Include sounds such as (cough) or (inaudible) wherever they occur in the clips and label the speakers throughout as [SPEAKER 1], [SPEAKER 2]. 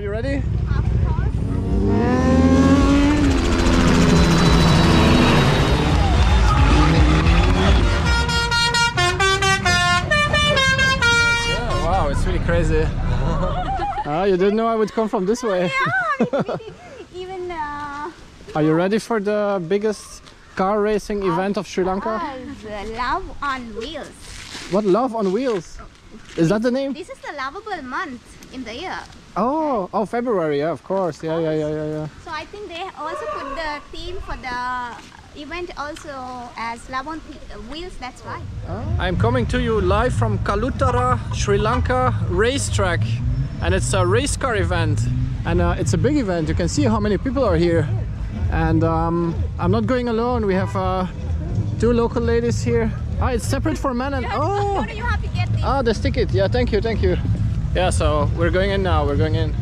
[SPEAKER 1] Are you ready? Yeah, wow, it's really crazy. (laughs) Ah, you didn't know I would come from this way.
[SPEAKER 2] Yeah, we, we didn't even uh,
[SPEAKER 1] Are you ready for the biggest car racing event of Sri Lanka?
[SPEAKER 2] uh, love on wheels.
[SPEAKER 1] What Love on Wheels? Is that the name?
[SPEAKER 2] This is the lovable month in the year.
[SPEAKER 1] Oh, oh, February, yeah, of course. Yeah, yeah, yeah, yeah, yeah.
[SPEAKER 2] So I think they also put the theme for the event also as love on Th- wheels. That's why.
[SPEAKER 1] I'm coming to you live from Kalutara, Sri Lanka racetrack, and it's a race car event, and uh, it's a big event. You can see how many people are here, and um, I'm not going alone. We have uh, two local ladies here. Ah, it's separate for men and (laughs) oh,
[SPEAKER 2] you have to get
[SPEAKER 1] ah, the ticket. Yeah, thank you, thank you. Yeah, so we're going in now. We're going in.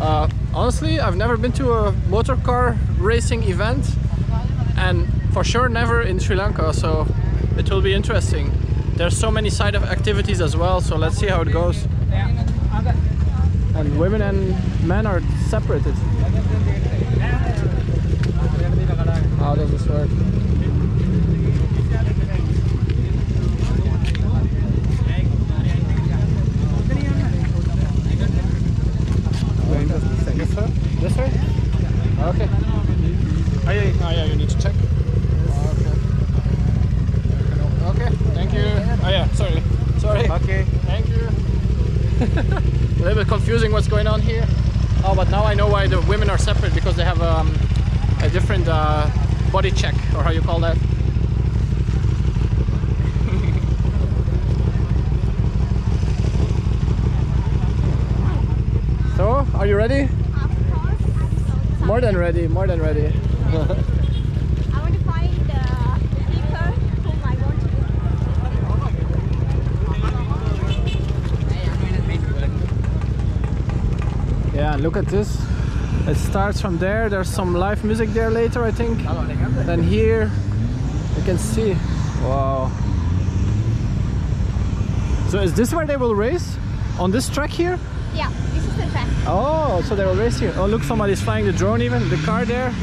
[SPEAKER 1] Uh, honestly, I've never been to a motor car racing event, and for sure never in Sri Lanka. So it will be interesting. There's so many side of activities as well. So let's see how it goes. And women and men are separated. How does this work? This way? This way? Okay. Oh yeah, oh, yeah, you need to check. Okay. Okay, thank you. Oh yeah, sorry. Sorry.
[SPEAKER 3] Okay.
[SPEAKER 1] Thank you. a little bit confusing what's going on here. Oh, but now I know why the women are separate because they have um, a different uh, body check, or how you call that. (laughs) so, are you ready?
[SPEAKER 2] of course. I'm so
[SPEAKER 1] More than ready, more than ready. (laughs)
[SPEAKER 2] I want to find the keeper whom I want to.
[SPEAKER 1] Yeah, look at this. It starts from there. There's some live music there later, I think. Then here, you can see. Wow. So is this where they will race? On this track here?
[SPEAKER 2] Yeah, this is the track.
[SPEAKER 1] Oh, so they will race here. Oh, look, somebody's flying the drone even. The car there.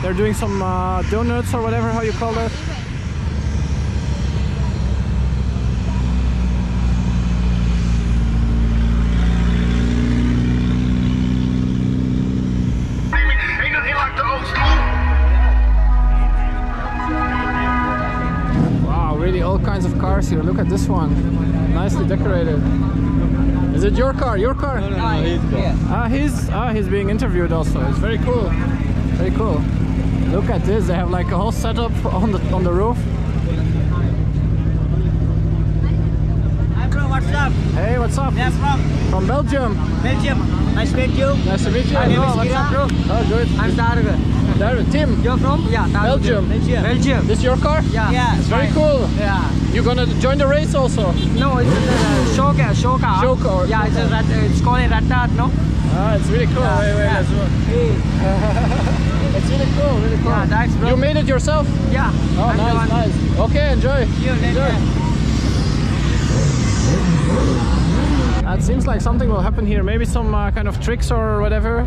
[SPEAKER 1] They're doing some uh, donuts or whatever, how you call that. Cars here. Look at this one. Nicely decorated. Is it your car? Your car? No, no, no. Ah, he's ah he's being interviewed also. It's very cool. Very cool. Look at this. They have like a whole setup on the on the roof.
[SPEAKER 3] Hi bro, what's up?
[SPEAKER 1] Hey, what's up?
[SPEAKER 3] Yeah, from
[SPEAKER 1] From Belgium.
[SPEAKER 3] Belgium. Nice to meet you.
[SPEAKER 1] Nice to meet you.
[SPEAKER 3] My name
[SPEAKER 1] oh,
[SPEAKER 3] is
[SPEAKER 1] what's up, bro? Oh, good.
[SPEAKER 3] I'm Targa.
[SPEAKER 1] There, Tim.
[SPEAKER 3] You're from? Yeah, Targa.
[SPEAKER 1] Belgium.
[SPEAKER 3] Belgium. Belgium.
[SPEAKER 1] This your car?
[SPEAKER 3] Yeah. Yeah.
[SPEAKER 1] It's very cool.
[SPEAKER 3] Yeah.
[SPEAKER 1] You gonna join the race also?
[SPEAKER 3] No, it's a show car. Show car.
[SPEAKER 1] Show car.
[SPEAKER 3] Yeah, it's a rat, it's called a Ratat, no?
[SPEAKER 1] Ah, it's really cool.
[SPEAKER 3] Yeah,
[SPEAKER 1] wait, wait,
[SPEAKER 3] yeah.
[SPEAKER 1] let's.
[SPEAKER 3] Hey. (laughs)
[SPEAKER 1] It's really cool, really cool.
[SPEAKER 3] Yeah, thanks, bro.
[SPEAKER 1] You made it yourself?
[SPEAKER 3] Yeah.
[SPEAKER 1] Oh,
[SPEAKER 3] I'm
[SPEAKER 1] nice, nice. Okay, enjoy.
[SPEAKER 3] See you later.
[SPEAKER 1] Enjoy. Uh, It seems like something will happen here. Maybe some uh, kind of tricks or whatever.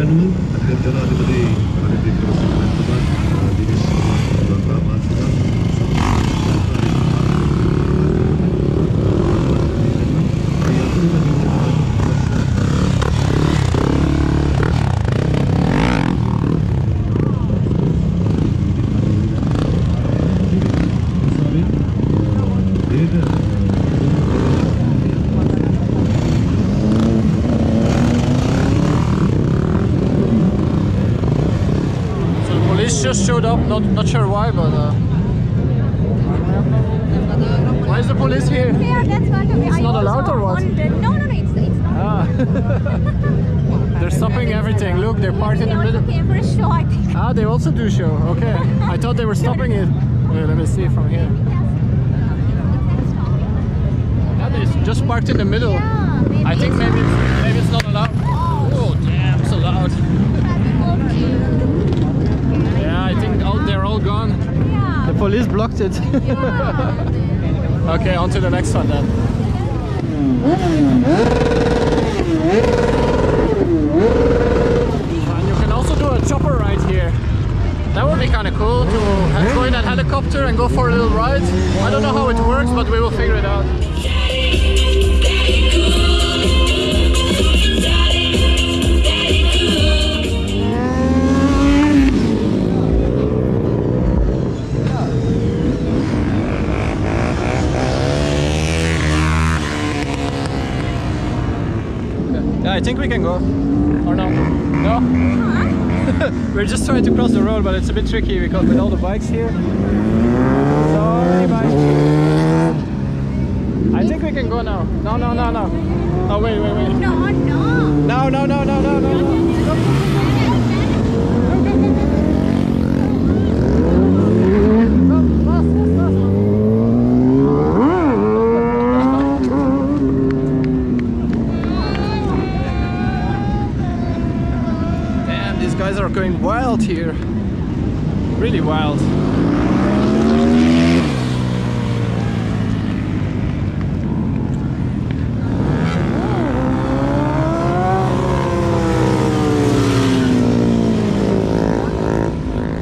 [SPEAKER 4] අනුව අද ජනාධිපති Ranil Wickremesinghe
[SPEAKER 1] There's stopping everything. Look, they're parked in the middle.
[SPEAKER 2] came for a show, I think.
[SPEAKER 1] Ah, they also do show. Okay. I thought they were stopping it. Wait, let me see from here. Ah, they just parked in the middle. I think maybe it's, maybe it's not allowed. Oh, damn, so loud. Yeah, I think all, they're all gone. The police blocked it. (laughs) okay, on to the next one then. I think we can go. Or no? No? (laughs) We're just trying to cross the road, but it's a bit tricky because with all the bikes here. Sorry, bike. I think we can go now. No, no, no, no. Oh, wait, wait, wait.
[SPEAKER 2] No, no.
[SPEAKER 1] No, no, no, no, no, no, no. Damn, these guys are going wild here. Really wild.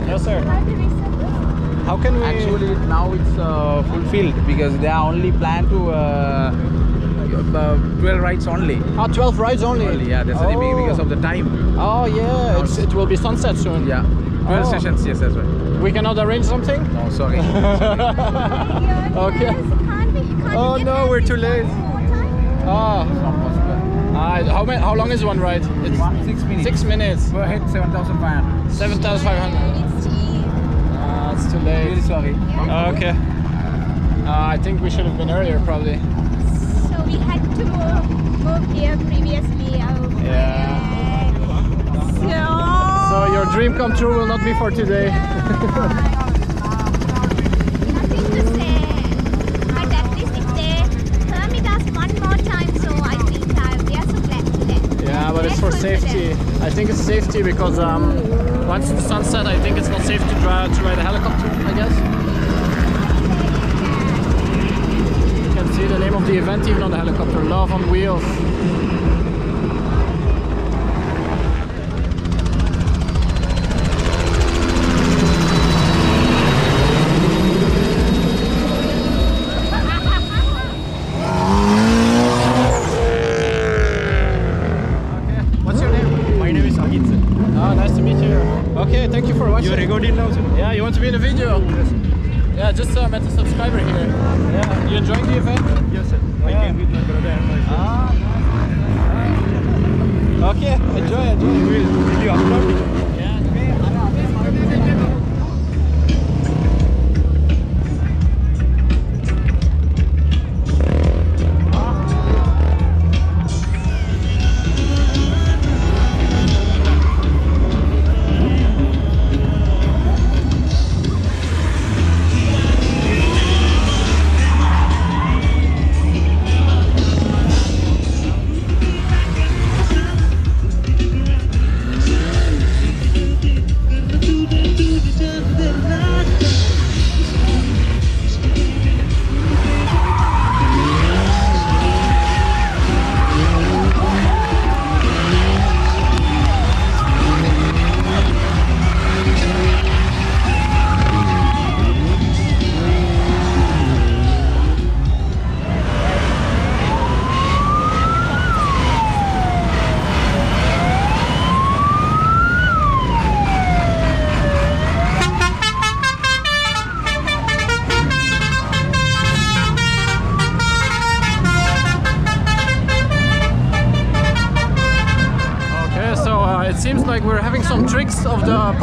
[SPEAKER 1] Yes, sir. How can we?
[SPEAKER 5] Actually, now it's uh, fulfilled because they are only planned to uh, uh, 12 rides only.
[SPEAKER 1] Ah, 12 rides only.
[SPEAKER 5] Only, yeah, that's
[SPEAKER 1] oh.
[SPEAKER 5] because of the time.
[SPEAKER 1] Oh yeah, it's, it will be sunset soon.
[SPEAKER 5] Yeah, 12
[SPEAKER 1] Oh.
[SPEAKER 5] stations, yes, that's right.
[SPEAKER 1] We cannot arrange something?
[SPEAKER 5] No, sorry. (laughs)
[SPEAKER 1] Okay. Oh, no, we're too late. Ah, ah, how many, How long is one ride? It's
[SPEAKER 5] One- Six minutes.
[SPEAKER 1] six minutes.
[SPEAKER 5] Go ahead, 7,500.
[SPEAKER 1] 7,500.
[SPEAKER 2] It's cheap.
[SPEAKER 1] Ah, it's too
[SPEAKER 5] Really
[SPEAKER 1] late.
[SPEAKER 5] sorry.
[SPEAKER 1] Ah, okay. Ah, I think we should have been earlier, probably.
[SPEAKER 2] So we had to move here previously. Oh,
[SPEAKER 1] Yeah.
[SPEAKER 2] So,
[SPEAKER 1] So your dream come true will not be for today.
[SPEAKER 2] Nothing to say. But at least if they permit us one more time, so I think we are so glad today.
[SPEAKER 1] Yeah, but it's for safety. I think it's safety because um, once the sunset, I think it's not safe to drive to ride a helicopter. I guess. You can see the name of the event even on the helicopter. Love on wheels. For watching.
[SPEAKER 6] You recording now, sir?
[SPEAKER 1] Yeah, you want to be in the video? Yeah, just uh, met a subscriber here. Yeah, you enjoying the event?
[SPEAKER 6] Yes, sir. I
[SPEAKER 1] Yeah.
[SPEAKER 6] came with my brother and my friend.
[SPEAKER 1] Ah. (laughs) Okay, enjoy, enjoy.
[SPEAKER 6] Will you upload it?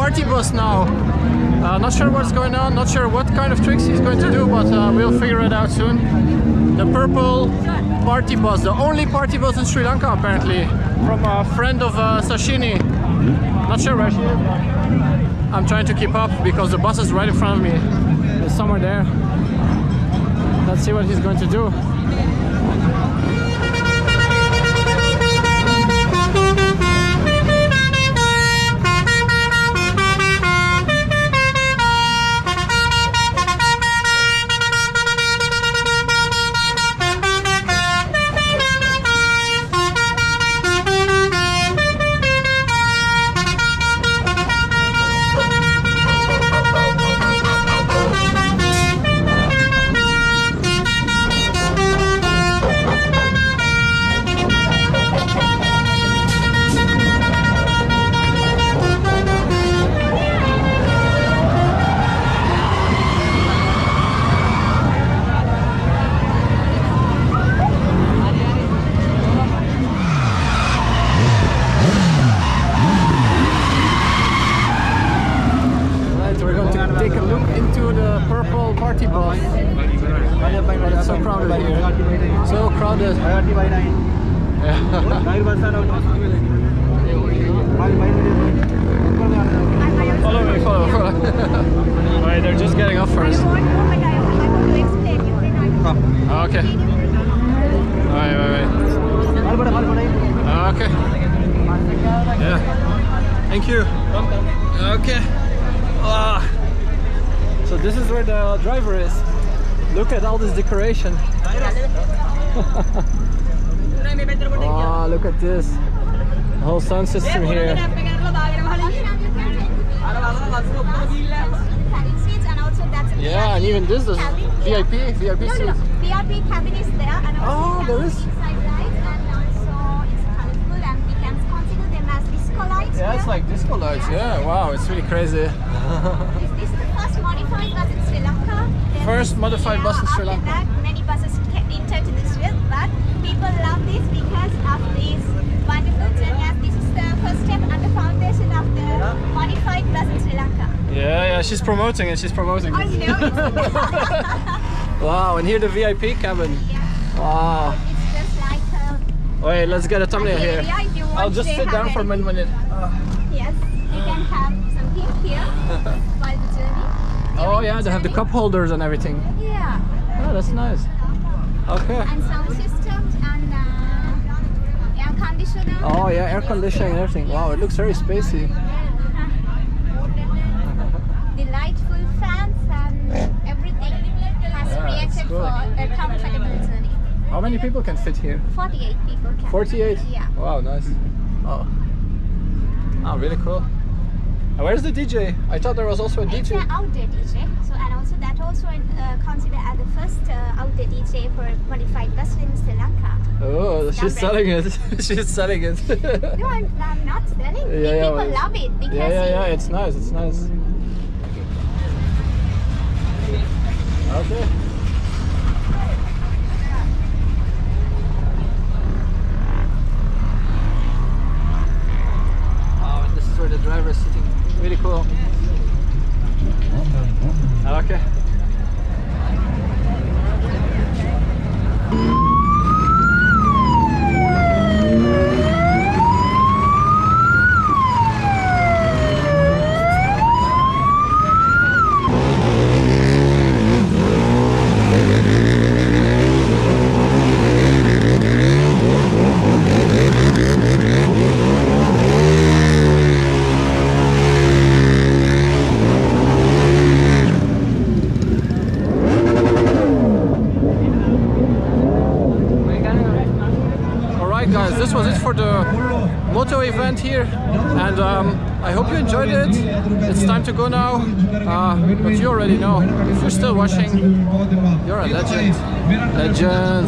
[SPEAKER 1] Party bus now. Uh, not sure what's going on, not sure what kind of tricks he's going to do, but uh, we'll figure it out soon. The purple party bus, the only party bus in Sri Lanka apparently. from a friend of uh, Sashini. Not sure where she is. I'm trying to keep up because the bus is right in front of me. There's somewhere there. Let's see what he's going to do. Right, we're going to take a look into the purple party bus. But it's so crowded here. So crowded. follow me, follow, follow. Alright, they're just getting off first.
[SPEAKER 2] I want to, but I, I want to explain you. Then I
[SPEAKER 1] Okay. Alright, wait, wait. Okay. Yeah. Thank you. Okay. Ah. So this is where the driver is. Look at all this decoration. Oh, (laughs) look at this. The whole sound system here.
[SPEAKER 2] and also that's a
[SPEAKER 1] Yeah, and even this is. VIP, VIP
[SPEAKER 2] No, no,
[SPEAKER 1] seats.
[SPEAKER 2] no. VIP cabin is there and also
[SPEAKER 1] Oh, there is.
[SPEAKER 2] inside lights and also it's colorful and we can consider them as disco lights.
[SPEAKER 1] Yeah, it's like disco lights. Yeah, wow, it's really crazy.
[SPEAKER 2] This, this is the first modified bus in Sri Lanka. Then-
[SPEAKER 1] First modified bus in Sri Lanka.
[SPEAKER 2] That, many buses entered to this route, but people love this because of this wonderful journey. As this is the first step and the foundation of the modified bus in Sri Lanka.
[SPEAKER 1] Yeah, yeah, she's promoting it. She's promoting
[SPEAKER 2] I
[SPEAKER 1] it.
[SPEAKER 2] know (laughs) (laughs)
[SPEAKER 1] Wow, and here the VIP cabin.
[SPEAKER 2] yeah,
[SPEAKER 1] Wow.
[SPEAKER 2] it's just like a
[SPEAKER 1] Wait, let's get a thumbnail here.
[SPEAKER 2] area if you want
[SPEAKER 1] I'll just sit down for a minute.
[SPEAKER 2] Yes, you can have something here while (laughs) the journey.
[SPEAKER 1] Oh yeah, they have the cup holders and everything.
[SPEAKER 2] Yeah.
[SPEAKER 1] Oh, that's nice. Okay.
[SPEAKER 2] and sound systems and uh, air conditioner.
[SPEAKER 1] Oh yeah, air conditioning and everything. Wow, it looks very spacey. (laughs)
[SPEAKER 2] Delightful fans and everything has
[SPEAKER 1] Yeah,
[SPEAKER 2] created for a comfortable journey.
[SPEAKER 1] How many people can fit here?
[SPEAKER 2] 48 people can.
[SPEAKER 1] 48?
[SPEAKER 2] Yeah.
[SPEAKER 1] Wow, nice. Oh. Oh, really cool. And where's the DJ? I thought there was also a DJ.
[SPEAKER 2] It's an outdoor DJ. So and also that also uh, considered as the first uh, outdoor DJ for modified bus in Sri Lanka.
[SPEAKER 1] Oh, she's
[SPEAKER 2] Number.
[SPEAKER 1] selling it. (laughs) she's selling it. (laughs)
[SPEAKER 2] No, I'm, I'm not telling.
[SPEAKER 1] Yeah, yeah,
[SPEAKER 2] People
[SPEAKER 1] well,
[SPEAKER 2] love it because
[SPEAKER 1] yeah, yeah, yeah. It's nice. It's nice. Okay. Oh, and this is where the driver is sitting. Cool. Okay. Alright guys, this was it for the moto event here and um, I hope you enjoyed it. It's time to go now, uh, but you already know, if you're still watching, you're a legend. Legend.